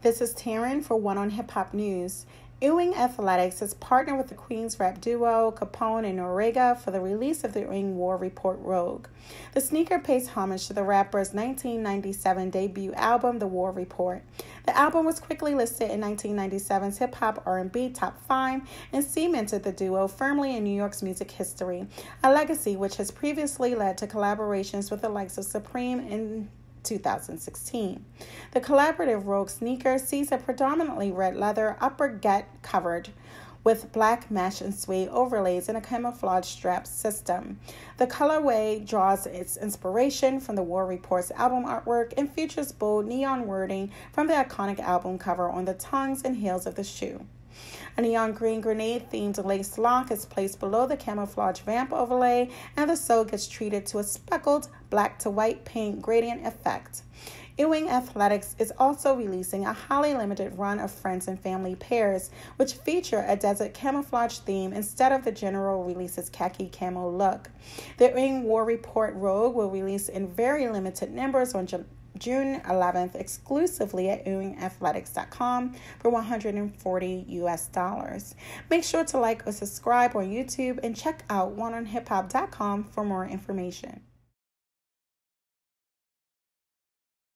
This is Taryn for One on Hip Hop News. Ewing Athletics has partnered with the Queens rap duo Capone and Noreaga for the release of the Ewing War Report Rogue. The sneaker pays homage to the rapper's 1997 debut album, The War Report. The album was quickly listed in 1997's Hip Hop R&B Top 5 and cemented the duo firmly in New York's music history, a legacy which has previously led to collaborations with the likes of Supreme and 2016. The collaborative Rogue sneaker sees a predominantly red leather upper get covered with black mesh and suede overlays and a camouflage strap system. The colorway draws its inspiration from the War Report's album artwork and features bold neon wording from the iconic album cover on the tongues and heels of the shoe. A neon green grenade themed lace lock is placed below the camouflage vamp overlay, and the sole gets treated to a speckled black to white paint gradient effect. Ewing Athletics is also releasing a highly limited run of friends and family pairs, which feature a desert camouflage theme instead of the general release's khaki camo look. The Ewing War Report Rogue will release in very limited numbers on June 11th exclusively at EwingAthletics.com for 140 US dollars. Make sure to like or subscribe on YouTube and check out oneonhiphop.com for more information.